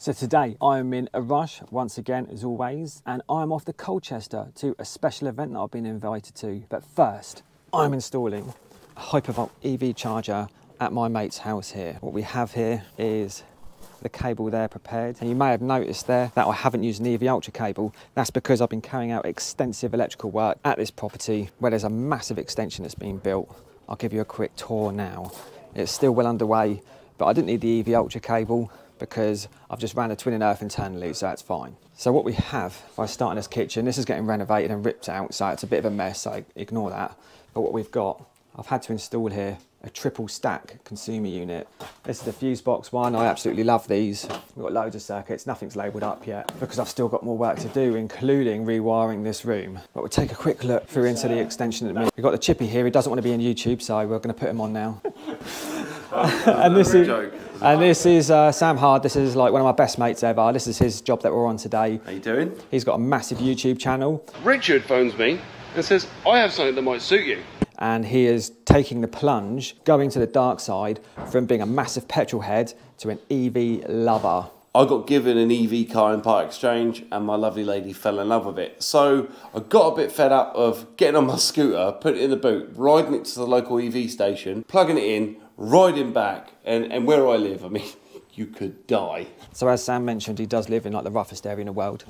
So today I'm in a rush once again as always and I'm off to Colchester to a special event that I've been invited to. But first I'm installing a Hypervolt EV charger at my mate's house here. What we have here is the cable there prepared. And you may have noticed there that I haven't used an EV Ultra cable. That's because I've been carrying out extensive electrical work at this property where there's a massive extension that's being built. I'll give you a quick tour now. It's still well underway, but I didn't need the EV Ultra cable because I've just ran a twin and earth internally, so that's fine. So what we have, if I start in this kitchen, this is getting renovated and ripped out, so it's a bit of a mess, so ignore that. But what we've got, I've had to install here a triple stack consumer unit. This is the fuse box one. I absolutely love these. We've got loads of circuits. Nothing's labelled up yet because I've still got more work to do, including rewiring this room. But we'll take a quick look through into the extension at the minute. We've got the chippy here. He doesn't want to be in YouTube, so we're going to put him on now. and this is, and this is uh, Sam Hard. This is like one of my best mates ever. This is his job that we're on today. How you doing? He's got a massive YouTube channel. Richard phones me and says, I have something that might suit you. And he is taking the plunge, going to the dark side from being a massive petrol head to an EV lover. I got given an EV car in part exchange and my lovely lady fell in love with it. So I got a bit fed up of getting on my scooter, putting it in the boot, riding it to the local EV station, plugging it in, riding back, and, and where I live, I mean, you could die. So as Sam mentioned, he does live in like the roughest area in the world.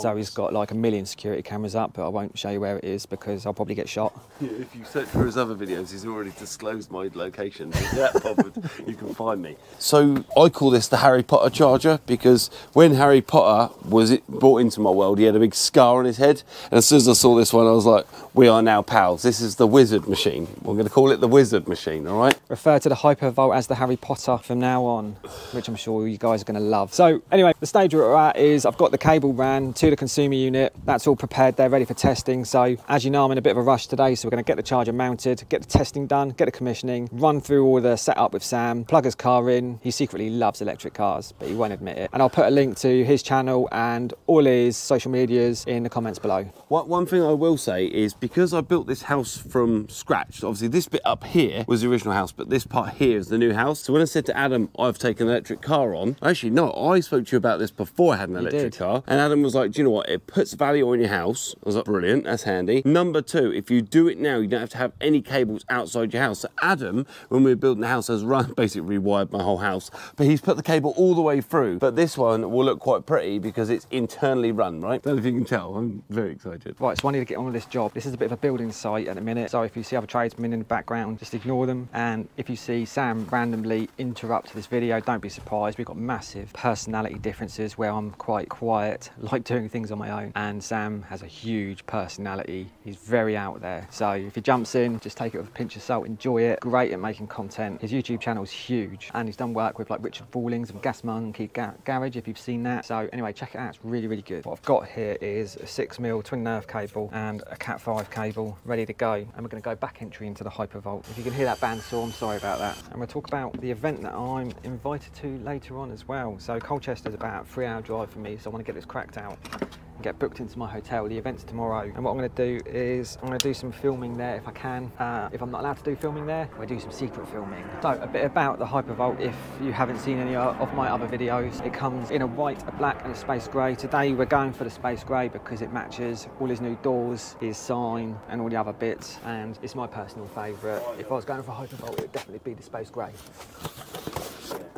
So he's got like a million security cameras up, but I won't show you where it is because I'll probably get shot. Yeah, if you search for his other videos, he's already disclosed my location. That bothered, you can find me. So I call this the Harry Potter charger because when Harry Potter was brought into my world, he had a big scar on his head. And as soon as I saw this one, I was like, we are now pals. This is the wizard machine. We're going to call it the wizard machine, all right? Refer to the Hypervolt as the Harry Potter from now on which I'm sure you guys are going to love. So anyway, the stage we're at is I've got the cable ran to the consumer unit. That's all prepared. They're ready for testing. So as you know, I'm in a bit of a rush today. So we're going to get the charger mounted, get the testing done, get the commissioning, run through all the setup with Sam, plug his car in. He secretly loves electric cars, but he won't admit it. And I'll put a link to his channel and all his social medias in the comments below. What, One thing I will say is because I built this house from scratch, obviously this bit up here was the original house, but this part here is the new house. So when I said to Adam, I've taken electric car on. Actually, no, I spoke to you about this before I had an electric car. And Adam was like, do you know what? It puts value on your house. I was like, brilliant, that's handy. Number two, if you do it now, you don't have to have any cables outside your house. So Adam, when we were building the house, has run, basically rewired my whole house. But he's put the cable all the way through. But this one will look quite pretty because it's internally run, right? don't know if you can tell, I'm very excited. Right, so I need to get on with this job. This is a bit of a building site at the minute. So if you see other tradesmen in the background, just ignore them. And if you see Sam randomly interrupt this video, don't be surprised We've got massive personality differences where I'm quite quiet, like doing things on my own. And Sam has a huge personality. He's very out there. So if he jumps in, just take it with a pinch of salt, enjoy it. Great at making content. His YouTube channel is huge. And he's done work with like Richard Rawlings and Gas Monkey Ga Garage, if you've seen that. So anyway, check it out. It's really, really good. What I've got here is a six mil twin and earth cable and a Cat 5 cable ready to go. And we're going to go back entry into the Hypervolt. If you can hear that bandsaw, I'm sorry about that. And we'll talk about the event that I'm invited to later on as well. So Colchester's about a three hour drive for me, so I want to get this cracked out and get booked into my hotel. The event's tomorrow. And what I'm going to do is I'm going to do some filming there if I can. Uh, if I'm not allowed to do filming there, we'll do some secret filming. So a bit about the Hypervolt if you haven't seen any of my other videos. It comes in a white, a black and a space grey. Today we're going for the space grey because it matches all his new doors, his sign and all the other bits. And it's my personal favourite. If I was going for a Hypervolt, it would definitely be the space grey.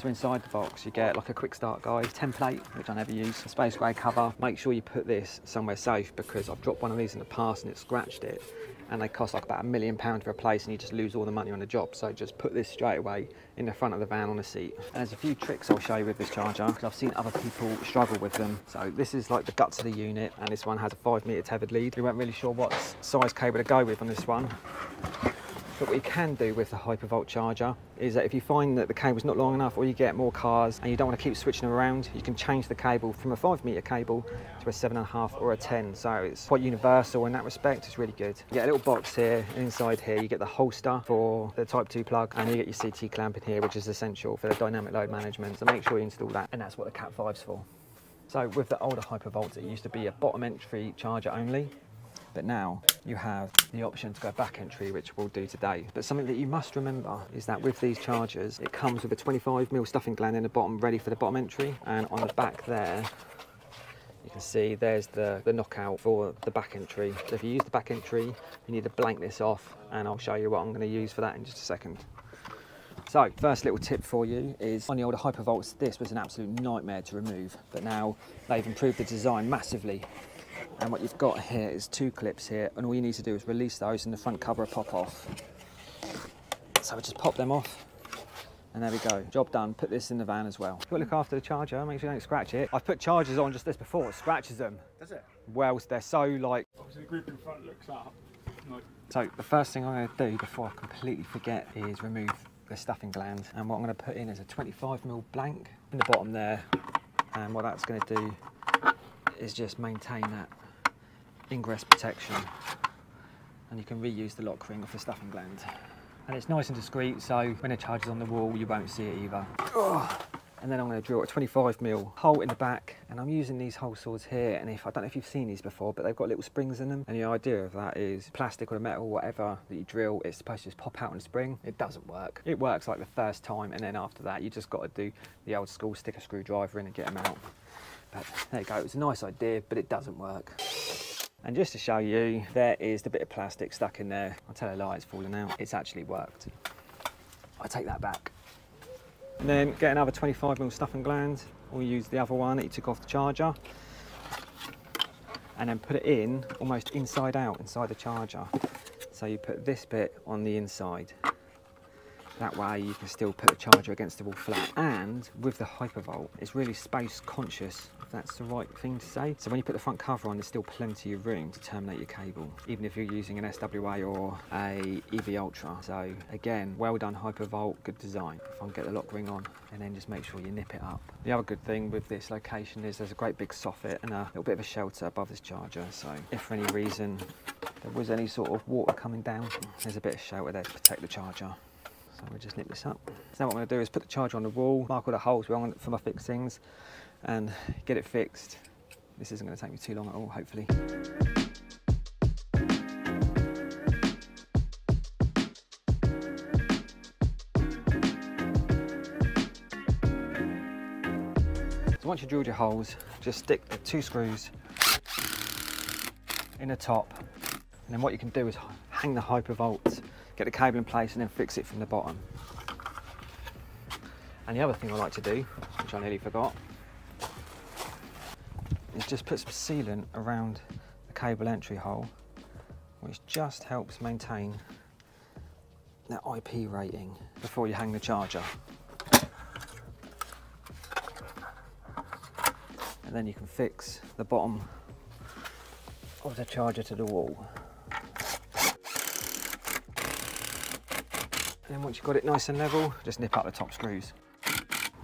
So inside the box you get like a quick start guide, template, which I never use, a space grey cover. Make sure you put this somewhere safe because I've dropped one of these in the past and it scratched it and they cost like about a million pounds to replace and you just lose all the money on the job. So just put this straight away in the front of the van on the seat. And there's a few tricks I'll show you with this charger because I've seen other people struggle with them. So this is like the guts of the unit and this one has a five meter tethered lead. We weren't really sure what size cable to go with on this one. But what you can do with the Hypervolt charger is that if you find that the cable's not long enough or you get more cars and you don't want to keep switching around, you can change the cable from a five meter cable to a seven and a half or a 10. So it's quite universal in that respect. It's really good. You get a little box here inside here you get the holster for the type 2 plug and you get your CT clamp in here which is essential for the dynamic load management. So make sure you install that and that's what the Cat 5's for. So with the older Hypervolts it used to be a bottom entry charger only But now you have the option to go back entry, which we'll do today. But something that you must remember is that with these chargers, it comes with a 25mm stuffing gland in the bottom ready for the bottom entry. And on the back there, you can see there's the, the knockout for the back entry. So if you use the back entry, you need to blank this off and I'll show you what I'm going to use for that in just a second. So first little tip for you is on the older Hypervolts, this was an absolute nightmare to remove, but now they've improved the design massively. And what you've got here is two clips here, and all you need to do is release those and the front cover will pop off. So I just pop them off, and there we go, job done. Put this in the van as well. You've got to look after the charger, make sure you don't scratch it. I've put chargers on just this before, it scratches them. Does it? Well, they're so like Obviously the group in front looks up. Like, So the first thing I'm going to do before I completely forget is remove the stuffing gland. And what I'm going to put in is a 25mm blank in the bottom there. And what that's going to do is just maintain that ingress protection. And you can reuse the lock ring off the stuffing gland. And it's nice and discreet, so when it charges on the wall, you won't see it either. And then I'm going to drill a 25mm hole in the back and I'm using these hole saws here and if I don't know if you've seen these before but they've got little springs in them and the idea of that is plastic or metal whatever that you drill it's supposed to just pop out on a spring it doesn't work it works like the first time and then after that you just got to do the old school stick a screwdriver in and get them out but there you go it's a nice idea but it doesn't work and just to show you there is the bit of plastic stuck in there I'll tell a lie it's fallen out it's actually worked I take that back and then get another 25mm stuffing gland, or use the other one that you took off the charger. And then put it in almost inside out, inside the charger. So you put this bit on the inside. That way you can still put the charger against the wall flat. And with the Hypervolt, it's really space conscious, if that's the right thing to say. So when you put the front cover on, there's still plenty of room to terminate your cable, even if you're using an SWA or a EV Ultra. So again, well done Hypervolt, good design. If I can get the lock ring on and then just make sure you nip it up. The other good thing with this location is there's a great big soffit and a little bit of a shelter above this charger. So if for any reason there was any sort of water coming down, there's a bit of shelter there to protect the charger. So we'll just nip this up. So now what I'm going to do is put the charger on the wall, mark all the holes we want for my fixings and get it fixed. This isn't going to take me too long at all, hopefully. So once you've drilled your holes, just stick the two screws in the top and then what you can do is hang the Hypervolt, get the cable in place and then fix it from the bottom. And the other thing I like to do, which I nearly forgot, is just put some sealant around the cable entry hole, which just helps maintain that IP rating before you hang the charger. And then you can fix the bottom of the charger to the wall. And then once you've got it nice and level, just nip up the top screws.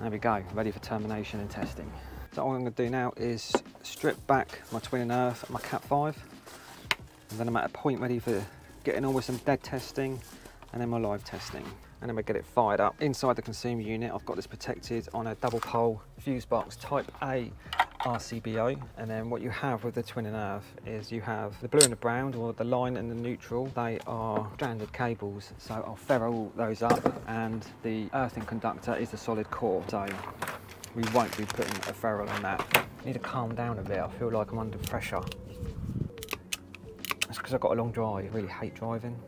There we go, ready for termination and testing. So all I'm going to do now is strip back my twin and earth my Cat 5. And then I'm at a point ready for getting on with some dead testing and then my live testing. And then we get it fired up. Inside the consumer unit, I've got this protected on a double pole fuse box type A RCBO. And then what you have with the twin and earth is you have the blue and the brown, or the line and the neutral. They are stranded cables, so I'll ferrule those up. And the earthing conductor is the solid core, so we won't be putting a ferrule on that. I need to calm down a bit. I feel like I'm under pressure. That's because I've got a long drive. I really hate driving.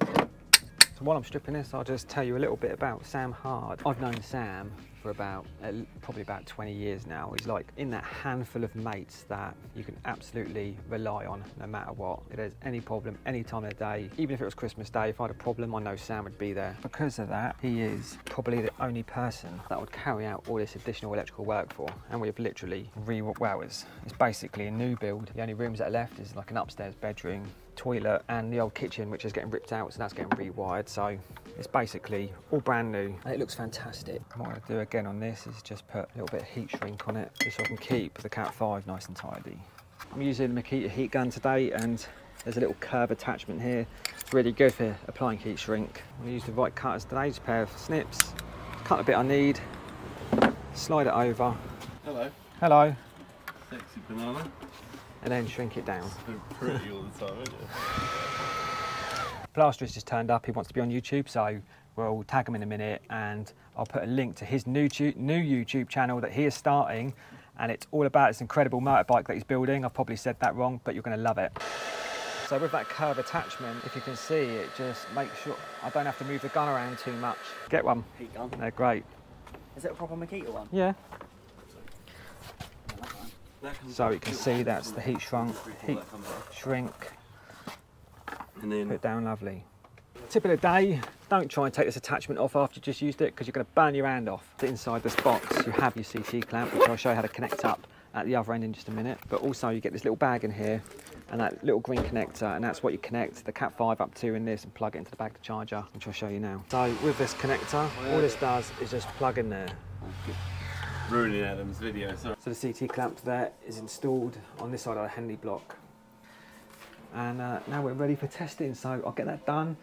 So while I'm stripping this, I'll just tell you a little bit about Sam Hard. I've known Sam for about uh, probably about 20 years now. He's like in that handful of mates that you can absolutely rely on no matter what. If there's any problem, any time of the day, even if it was Christmas Day, if I had a problem, I know Sam would be there. Because of that, he is probably the only person that would carry out all this additional electrical work for. And we've literally re well, it's, it's basically a new build. The only rooms that are left is like an upstairs bedroom, toilet and the old kitchen which is getting ripped out so that's getting rewired so it's basically all brand new. And it looks fantastic. What I'm going to do again on this. Is just put a little bit of heat shrink on it just so I can keep the Cat 5 nice and tidy. I'm using the Makita heat gun today and there's a little curve attachment here. It's really good for applying heat shrink. I'm going to use the right cutters today just a pair of snips. Cut the bit I need. Slide it over. Hello, hello. Sexy banana. and then shrink it down. Pretty all the time, isn't it? Plaster's just turned up. He wants to be on YouTube, so we'll tag him in a minute, and I'll put a link to his new new YouTube channel that he is starting, and it's all about this incredible motorbike that he's building. I've probably said that wrong, but you're going to love it. So with that curve attachment, if you can see, it just makes sure I don't have to move the gun around too much. Get one. Heat gun. They're great. Is it a proper Makita one? Yeah. So you can see that's the heat shrunk, heat That comes off. shrink, And then put it down lovely. Tip of the day, don't try and take this attachment off after you just used it because you're going to burn your hand off. Inside this box you have your CT clamp which I'll show you how to connect up at the other end in just a minute. But also you get this little bag in here and that little green connector and that's what you connect the Cat 5 up to in this and plug it into the back of the charger which I'll show you now. So with this connector, all this does is just plug in there. ruining Adam's video. Sorry. So the CT clamp there is installed on this side of the Henley block. And uh, now we're ready for testing. So I'll get that done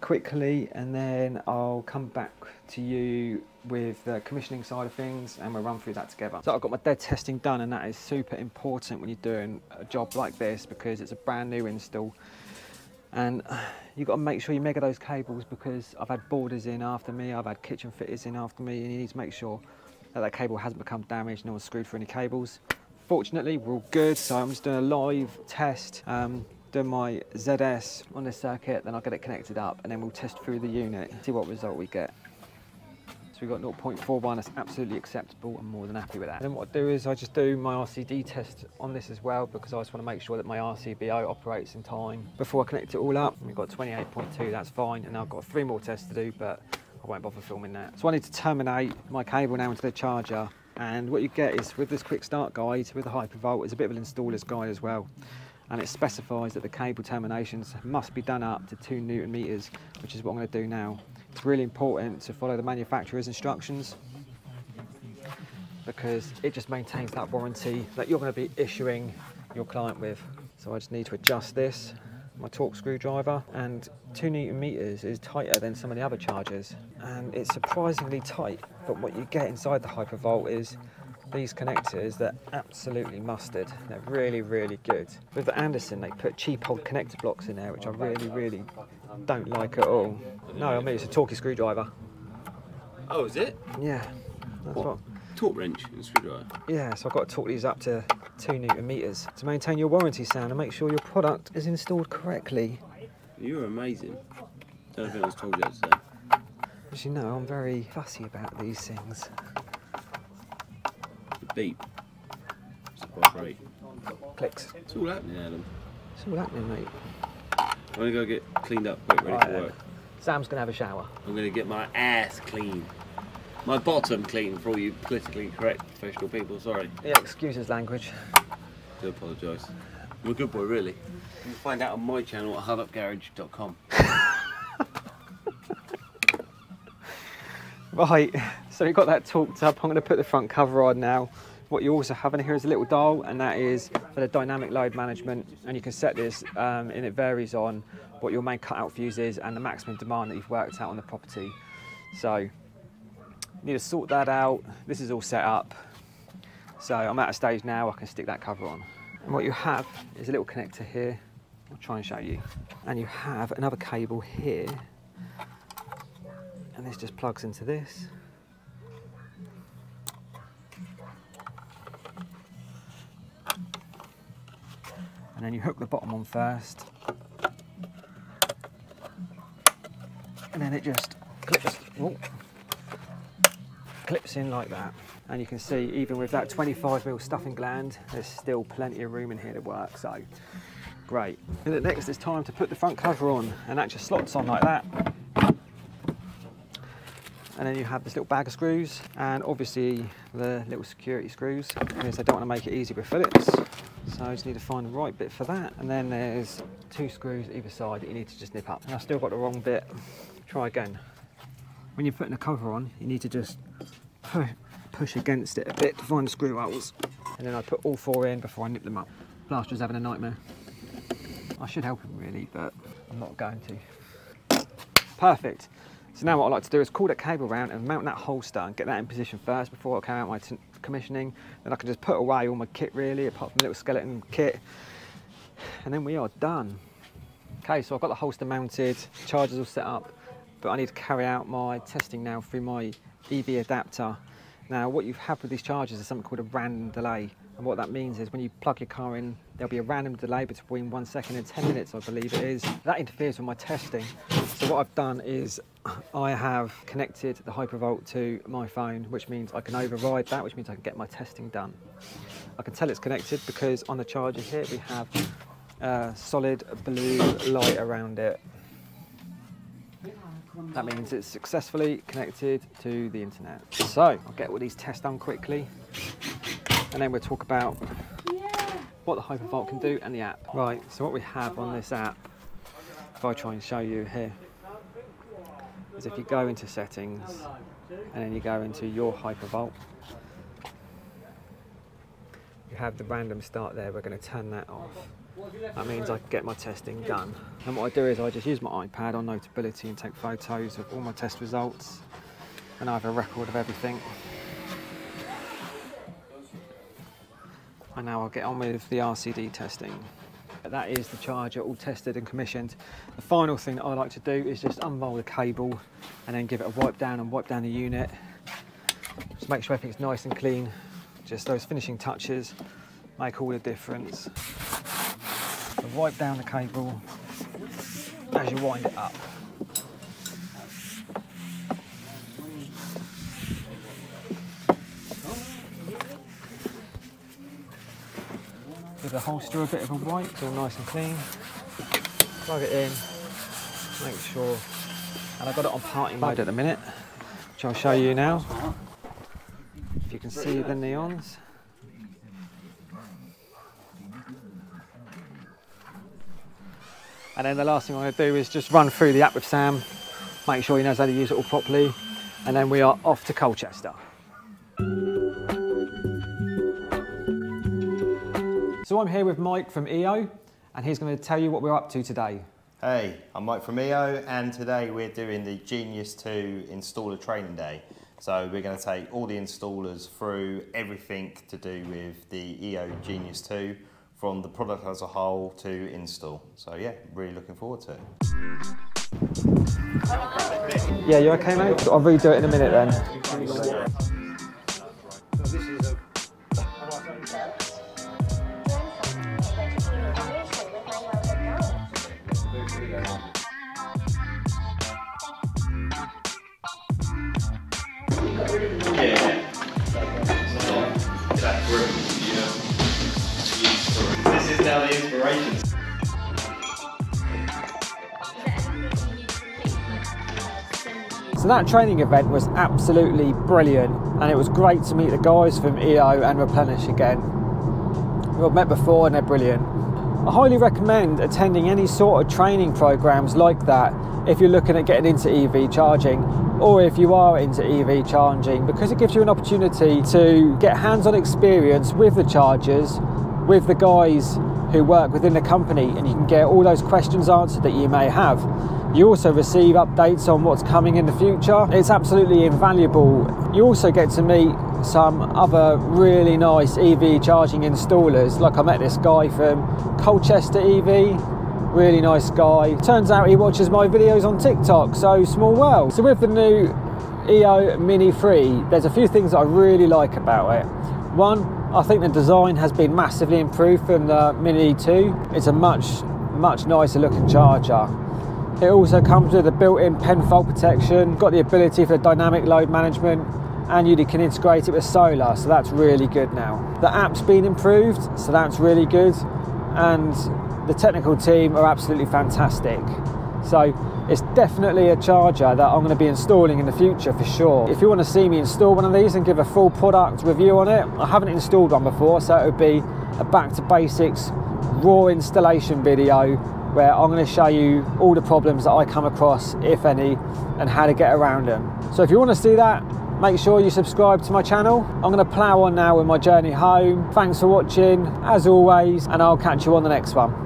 quickly and then I'll come back to you with the commissioning side of things and we'll run through that together. So I've got my dead testing done and that is super important when you're doing a job like this because it's a brand new install. And you've got to make sure you megger those cables because I've had boarders in after me, I've had kitchen fitters in after me and you need to make sure that that cable hasn't become damaged, no one's screwed for any cables. Fortunately, we're all good, so I'm just doing a live test, um, doing my ZS on this circuit, then I'll get it connected up, and then we'll test through the unit, and see what result we get. So we've got 0.41, that's absolutely acceptable, I'm more than happy with that. And then what I do is I just do my RCD test on this as well, because I just want to make sure that my RCBO operates in time before I connect it all up. We've got 28.2, that's fine, and I've got three more tests to do, but I won't bother filming that. So I need to terminate my cable now into the charger and what you get is with this quick start guide with the Hypervolt it's a bit of an installer's guide as well and it specifies that the cable terminations must be done up to 2 newton meters which is what I'm going to do now. It's really important to follow the manufacturer's instructions because it just maintains that warranty that you're going to be issuing your client with. So I just need to adjust this, my torque screwdriver, and two newton meters is tighter than some of the other chargers, and it's surprisingly tight. But what you get inside the Hypervolt is these connectors, they're absolutely mustard. They're really, really good. With the Andersen, they put cheap old connector blocks in there, which I really, really don't like at all. No, I mean it's a torquey screwdriver. Oh, is it? Yeah, that's what. Torque wrench and screwdriver. Yeah, so I've got to torque these up to 2 newton meters to maintain your warranty sound and make sure your product is installed correctly. You're amazing. Don't know if anyone's told you that today. As you know, I'm very fussy about these things. The beep. It's quite great. Clicks. It's all happening, Adam. It's all happening, mate. I'm gonna go get cleaned up, quick, ready Right for then. work. Sam's gonna have a shower. I'm gonna get my ass clean. My bottom clean for all you politically correct professional people. Sorry. Yeah, excuse his language. do apologise. I'm a good boy, really. You can find out on my channel at hardupgarage.com. Right, so we've got that torqued up. I'm going to put the front cover on now. What you also have in here is a little dial, and that is for the dynamic load management. And you can set this, um, and it varies on what your main cutout fuse is and the maximum demand that you've worked out on the property. So, you need to sort that out. This is all set up. So I'm at a stage now, I can stick that cover on. And what you have is a little connector here. I'll try and show you. And you have another cable here and this just plugs into this. And then you hook the bottom on first. And then it just clips, oh, clips in like that. And you can see even with that 25mm stuffing gland, there's still plenty of room in here to work, so great. And next it's time to put the front cover on and that just slots on like that and then you have this little bag of screws and obviously the little security screws because they don't want to make it easy with Phillips so I just need to find the right bit for that and then there's two screws either side that you need to just nip up. And I've still got the wrong bit. Try again. When you're putting the cover on you need to just push against it a bit to find the screw holes. And then I put all four in before I nip them up. Blaster's having a nightmare. I should help him really but I'm not going to. Perfect So now what I like to do is call that cable round and mount that holster and get that in position first before I carry out my commissioning. Then I can just put away all my kit really, apart from the little skeleton kit. And then we are done. Okay, so I've got the holster mounted, chargers all set up, but I need to carry out my testing now through my EV adapter. Now what you have with these chargers is something called a random delay. And what that means is when you plug your car in, there'll be a random delay between one second and 10 minutes, I believe it is. That interferes with my testing. So what I've done is I have connected the Hypervolt to my phone, which means I can override that, which means I can get my testing done. I can tell it's connected because on the charger here we have a solid blue light around it. That means it's successfully connected to the internet. So I'll get all these tests done quickly and then we'll talk about what the Hypervolt can do and the app. Right, so what we have on this app, if I try and show you here, is if you go into settings and then you go into your Hypervolt, you have the random start there, we're going to turn that off. That means I can get my testing done. And what I do is I just use my iPad on Notability and take photos of all my test results and I have a record of everything. And now I'll get on with the RCD testing. That is the charger all tested and commissioned. The final thing that I like to do is just unroll the cable and then give it a wipe down and wipe down the unit. Just make sure everything's nice and clean. Just those finishing touches make all the difference. So wipe down the cable as you wind it up. Give the holster a bit of a wipe, it's all nice and clean. Plug it in, make sure. And I've got it on party mode at the minute, which I'll show you now. If you can see the neons. And then the last thing I'm going to do is just run through the app with Sam, make sure he knows how to use it all properly, and then we are off to Colchester. So I'm here with Mike from EO, and he's going to tell you what we're up to today. Hey, I'm Mike from EO, and today we're doing the Genius 2 installer training day. So we're going to take all the installers through everything to do with the EO Genius 2, from the product as a whole to install. So yeah, really looking forward to it. Yeah, you okay mate? I'll redo it in a minute then. The inspiration. So that training event was absolutely brilliant and it was great to meet the guys from EO and Replenish again. We've met before and they're brilliant. I highly recommend attending any sort of training programs like that if you're looking at getting into EV charging or if you are into EV charging because it gives you an opportunity to get hands-on experience with the chargers, with the guys who work within the company and you can get all those questions answered that you may have. You also receive updates on what's coming in the future. It's absolutely invaluable. You also get to meet some other really nice EV charging installers. Like I met this guy from Colchester EV, really nice guy. Turns out he watches my videos on TikTok, so small world. So with the new EO Mini 3, there's a few things I really like about it. One, I think the design has been massively improved from the Mini E2. It's a much, much nicer looking charger. It also comes with a built-in pen fault protection, got the ability for dynamic load management, and you can integrate it with solar, so that's really good now. The app's been improved, so that's really good, and the technical team are absolutely fantastic. So it's definitely a charger that I'm going to be installing in the future for sure. If you want to see me install one of these and give a full product review on it, I haven't installed one before, so it would be a back to basics raw installation video where I'm going to show you all the problems that I come across, if any, and how to get around them. So if you want to see that, make sure you subscribe to my channel. I'm going to plough on now with my journey home. Thanks for watching, as always, and I'll catch you on the next one.